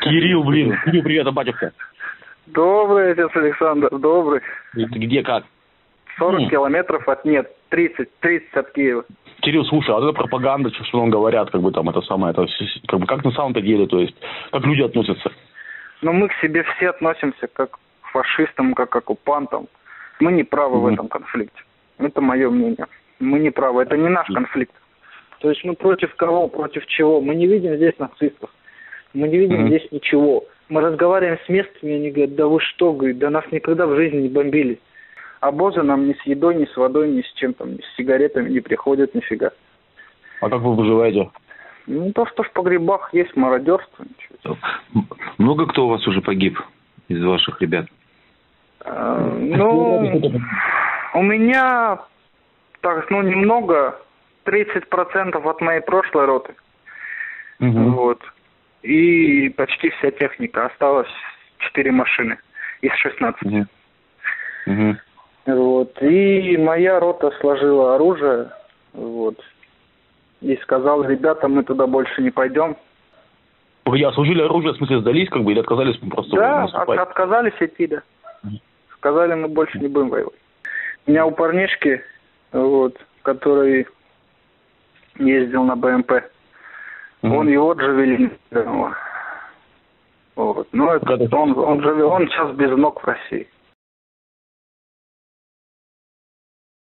Кирилл, блин. Кирилл, привет, а батюшка. Добрый, отец Александр, добрый. Ты где, как? 40 М. километров от нет, 30, 30 от Киева. Кирилл, слушай, а вот эта пропаганда, что нам говорят, как бы там это самое, это как бы как на самом-то деле, то есть, как люди относятся? Но мы к себе все относимся как к фашистам, как к оккупантам. Мы не правы в Мгм. этом конфликте. Это мое мнение. Мы не правы, это не наш конфликт. То есть мы против кого, против чего? Мы не видим здесь нацистов. Мы не видим Мгм. здесь ничего. Мы разговариваем с местными, они говорят, да вы что, говорит, да нас никогда в жизни не бомбили. Обозы нам ни с едой, ни с водой, ни с чем там, ни с сигаретами не приходят нифига. А как вы выживаете? Ну, то, что в погребах есть мародерство. ничего. Много кто у вас уже погиб из ваших ребят? А, Ну, у меня, так, ну, немного, 30% от моей прошлой роты. Мгм. Вот. И почти вся техника. Осталось 4 машины из 16. Мгм. Мгм. Вот. И моя рота сложила оружие. Вот. И сказала, ребята, мы туда больше не пойдем. Погоди, а служили оружие, в смысле, сдались, как бы, или отказались просто Да, от- отказались идти, да. Сказали, мы больше не будем воевать. У меня у парнишки, вот, который ездил на БМП, Мгм. он его джавелин. Вот. Ну, это, он, он, живе- он сейчас без ног в России.